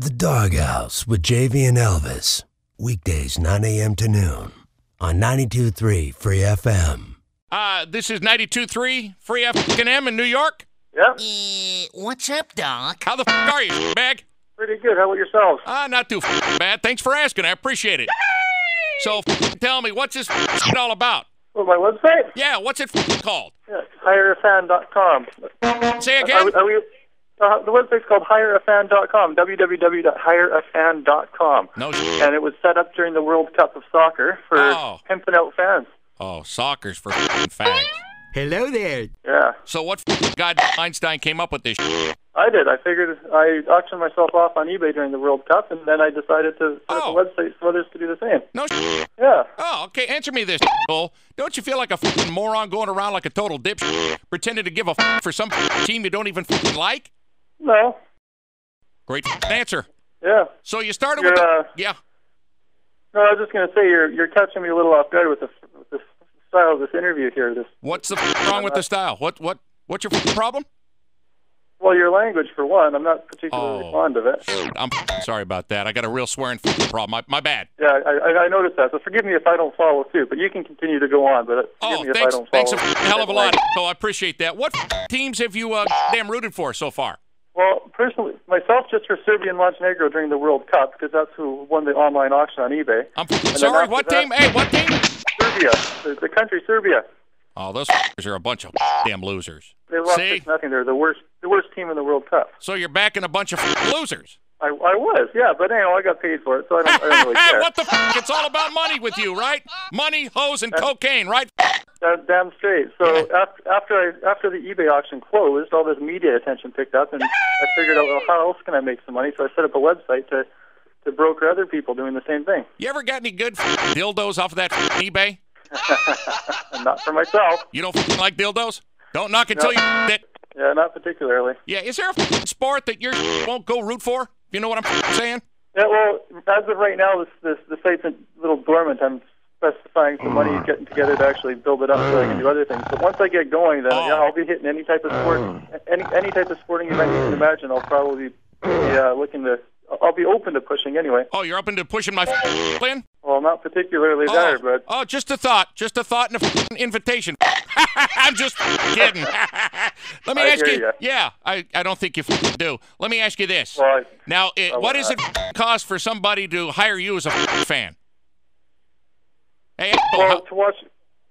The Doghouse with JV and Elvis. Weekdays 9 a.m. to noon on 92.3 Free FM. Uh, this is 92.3 Free F***ing in New York. Yep, Uh, what's up, Doc? How the f- are you, bag? pretty good. How about yourselves? Ah, not too f- bad. Thanks for asking. I appreciate it. So, f- tell me, what's this f- all about? Well, my website? Yeah, what's it f- called? Yeah, hireafan.com. Say again? we- are we, uh, the website's called hireafan.com, www.hireafan.com. No sh- And it was set up during the World Cup of Soccer for Oh. pimping out fans. Oh, soccer's for f***ing fags. Hello there. Yeah, So what f- God Einstein came up with this sh- I did. I figured I auctioned myself off on eBay during the World Cup, and then I decided to set Oh. up a website for others to do the same. No sh- Yeah. Oh, okay. Answer me this, bull. Don't you feel like a f***ing moron going around like a total dip pretending to give a f- for some team you don't even f- like? No. Great answer. Yeah. So you started You're, with the, uh, yeah. No, I was just going to say you're you're catching me a little off guard with the, with the style of this interview here. This What's the f- wrong with the style? What what what's your f- problem? well, your language for one. I'm not particularly Oh. fond of it. I'm f- sorry about that. I got a real swearing f- problem. My, my bad. Yeah, I, I, I noticed that. So forgive me if I don't follow suit, but you can continue to go on. But Oh, me if thanks, I don't thanks a hell of a lot. So I appreciate that. What f- teams have you uh, damn rooted for so far? Personally, myself just for Serbia and Montenegro during the World Cup because that's who won the online auction on eBay. I'm sorry. What that- team? Hey, what team? Serbia, the, the country Serbia. Oh, those are a bunch of damn losers. They lost See? nothing. They're the worst, the worst team in the World Cup. So you're backing a bunch of losers. I, I was, yeah, but anyhow, I got paid for it, so I don't, I don't really care. what the f- It's all about money with you, right? Money, hoes, and cocaine, right? That's damn straight. So after after I, after the eBay auction closed, all this media attention picked up, and I figured out well, how else can I make some money? So I set up a website to to broker other people doing the same thing. You ever got any good f- dildos off of that f- eBay? And not for myself. You don't f- like dildos? Don't knock until you it. Yeah, not particularly. Yeah, is there a f- sport that you won't go root for? If you know what I'm f- saying? Yeah, well, as of right now, this this the site's a little dormant. I'm specifying some money, mm. getting together to actually build it up so I can do other things. But once I get going, then yeah, I'll be hitting any type of sport, mm. any any type of sporting event you can mm. imagine. I'll probably be uh, looking to. I'll be open to pushing anyway. Oh, you're up into pushing my f- in? Well, not particularly oh, there, Oh, but oh, just a thought. Just a thought and a f- invitation. I'm just kidding. Let me I ask hear you. ya. Yeah, I, I don't think you f- do. Let me ask you this. well, I, Now, it, what does it f- cost for somebody to hire you as a f- fan? Oh, well to watch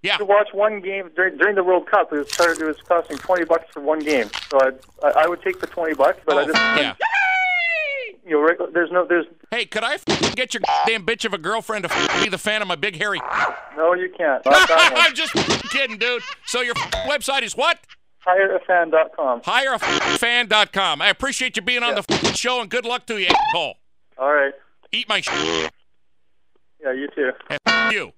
yeah. to watch one game during, during the World Cup, it was it was costing twenty bucks for one game. So I I, would take the twenty bucks, but Oh, I just oh, yeah. you know reg- there's no there's Hey, could I f- get your damn bitch of a girlfriend to f- be the fan of my big hairy? no you can't. Not that one. I'm just kidding, dude. So your f- website is what? Hireafan.com. Hireafan.com. I appreciate you being on the f- show and good luck to you, asshole. All right. Eat my sh- Yeah, you too. and you.